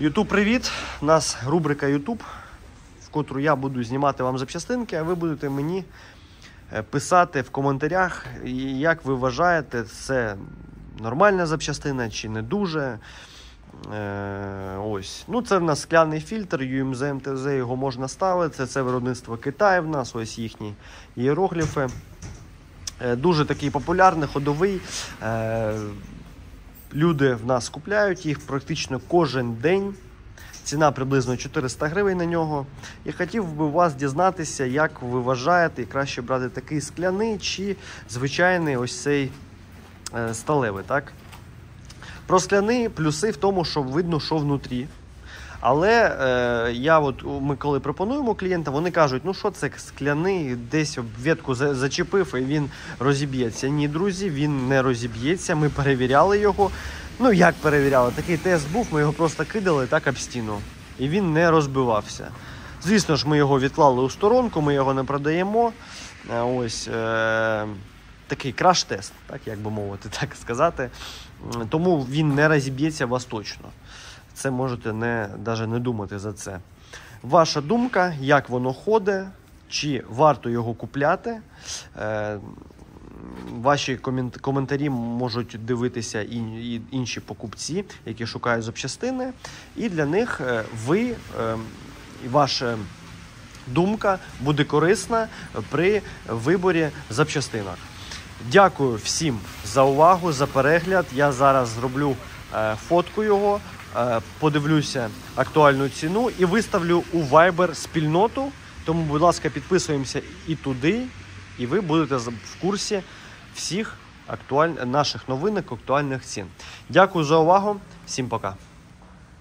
Ютуб, привіт! У нас рубрика Ютуб, в котру я буду знімати вам запчастинки, а ви будете мені е, писати в коментарях, як ви вважаєте, це нормальна запчастина чи не дуже. Е, ось. Ну, це в нас скляний фільтр, UMZ МТЗ, його можна ставити. Це виробництво Китаю в нас, ось їхні іерогліфи. Е, Дуже такий популярний, ходовий. Е, Люди в нас купляють їх практично кожен день. Ціна приблизно 400 гривень на нього. І хотів би вас дізнатися, як ви вважаєте, краще брати такий скляний чи звичайний ось цей е, сталевий. Так? Про скляний плюси в тому, що видно, що внутрі. Але е, я от, ми коли пропонуємо клієнтам, вони кажуть, ну що це скляний, десь об ветку зачепив і він розіб'ється. Ні, друзі, він не розіб'ється. Ми перевіряли його. Ну як перевіряли? Такий тест був, ми його просто кидали так об стіну. І він не розбивався. Звісно ж, ми його відклали у сторонку, ми його не продаємо. Е, Ось е, такий краш-тест, так як би мовити, так сказати. Тому він не розіб'ється вас точно. Це можете не, навіть не думати за це. Ваша думка, як воно ходить, чи варто його купляти. Е, Ваші комент- коментарі можуть дивитися і, інші покупці, які шукають запчастини. І для них е, ви е, і ваша думка буде корисна при виборі запчастинок. Дякую всім за увагу, за перегляд. Я зараз зроблю е, фотку його, подивлюся актуальну ціну і виставлю у Viber спільноту. Тому, будь ласка, підписуємося і туди, і ви будете в курсі всіх актуаль... наших новинок, актуальних цін. Дякую за увагу. Всім пока.